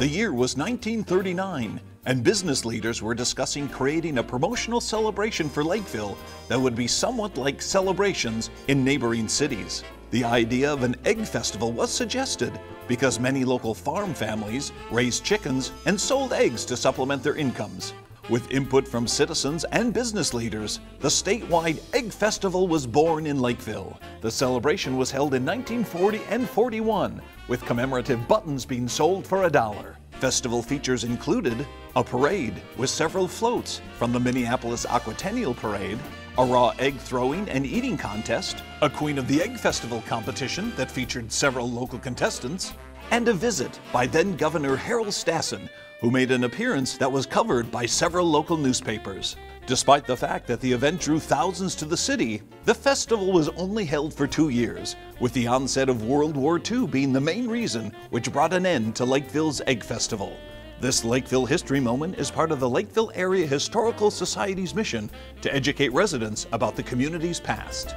The year was 1939, and business leaders were discussing creating a promotional celebration for Lakeville that would be somewhat like celebrations in neighboring cities. The idea of an egg festival was suggested because many local farm families raised chickens and sold eggs to supplement their incomes. With input from citizens and business leaders, the statewide Egg Festival was born in Lakeville. The celebration was held in 1940 and 41, with commemorative buttons being sold for a dollar. Festival features included a parade with several floats from the Minneapolis Aquatennial Parade, a raw egg throwing and eating contest, a Queen of the Egg Festival competition that featured several local contestants, and a visit by then Governor Harold Stassen, who made an appearance that was covered by several local newspapers. Despite the fact that the event drew thousands to the city, the festival was only held for two years, with the onset of World War II being the main reason which brought an end to Lakeville's Egg Festival. This Lakeville History Moment is part of the Lakeville Area Historical Society's mission to educate residents about the community's past.